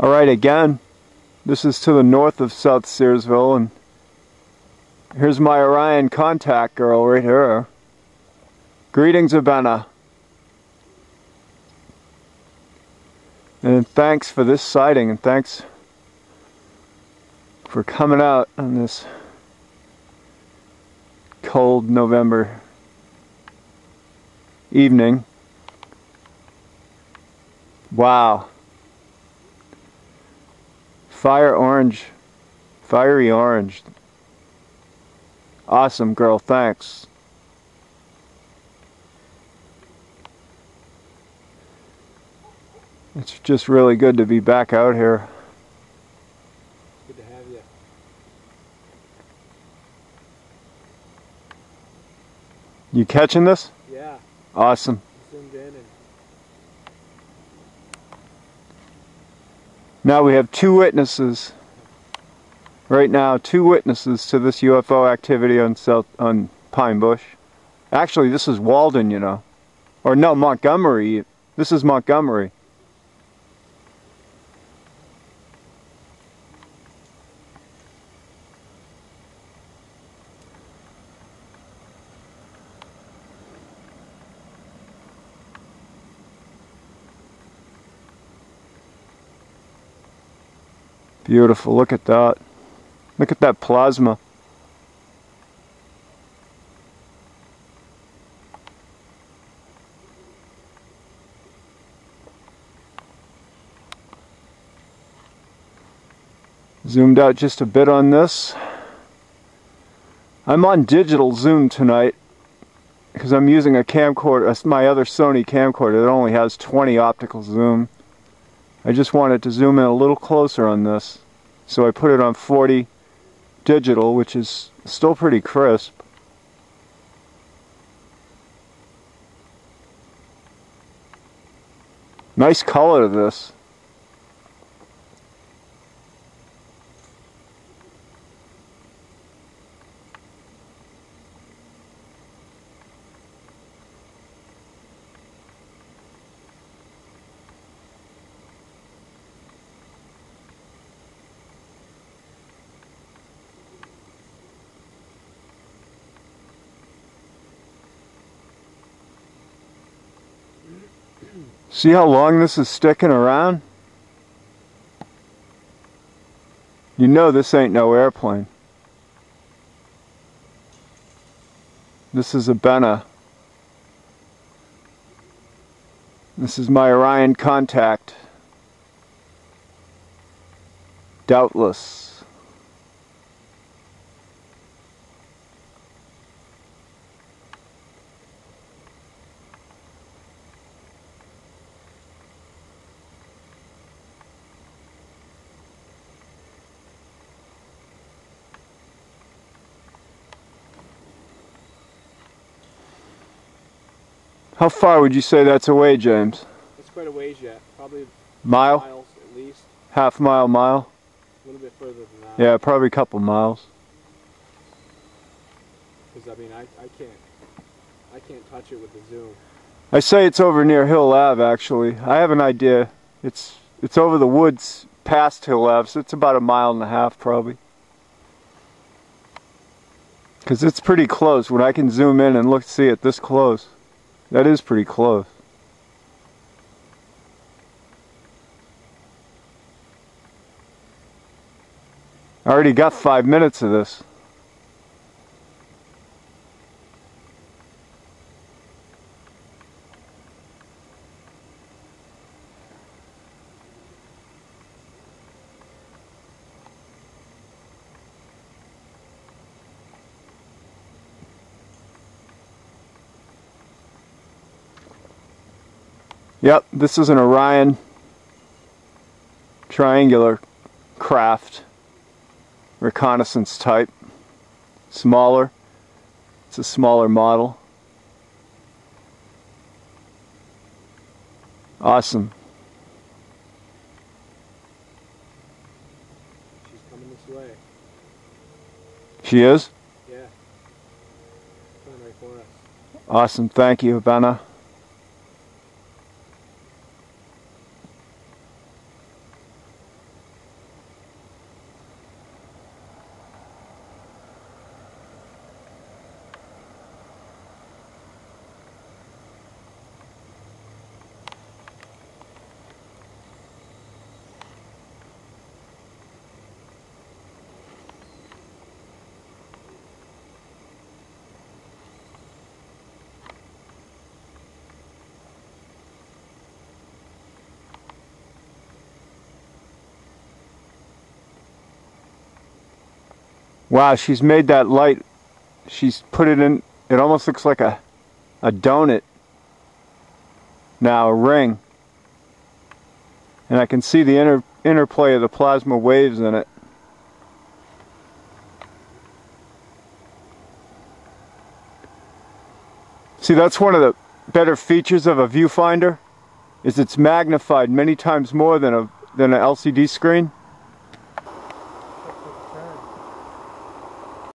All right, again, this is to the north of South Searsville, and here's my Orion contact girl right here. Greetings, Abena. And thanks for this sighting, and thanks for coming out on this cold November evening. Wow. Fire orange. Fiery orange. Awesome, girl. Thanks. It's just really good to be back out here. Good to have you. You catching this? Yeah, Awesome. zoomed in and Now we have two witnesses. Right now, two witnesses to this UFO activity on South on Pine Bush. Actually, this is Walden, you know, or no, Montgomery. This is Montgomery. Beautiful. Look at that. Look at that plasma. Zoomed out just a bit on this. I'm on digital zoom tonight because I'm using a camcorder, uh, my other Sony camcorder that only has 20 optical zoom. I just wanted to zoom in a little closer on this. So I put it on 40 digital, which is still pretty crisp. Nice color to this. See how long this is sticking around? You know this ain't no airplane. This is Abena. This is my Orion contact. Doubtless. How far would you say that's away, James? it's quite a ways yet. Probably Mile? miles at least. Half mile, mile? A little bit further than that. Yeah, probably a couple miles. Because I mean, I, I can't I can't touch it with the zoom. I say it's over near Hill Ave, actually. I have an idea. It's it's over the woods past Hill Ave, so it's about a mile and a half, probably. Because it's pretty close. When I can zoom in and look, see it this close, that is pretty close. I already got five minutes of this. Yep, this is an Orion triangular craft reconnaissance type. Smaller. It's a smaller model. Awesome. She's coming this way. She is? Yeah. Coming right for us. Awesome. Thank you, Benna. Wow, she's made that light. She's put it in, it almost looks like a, a donut. Now, a ring. And I can see the inter, interplay of the plasma waves in it. See, that's one of the better features of a viewfinder, is it's magnified many times more than a than an LCD screen.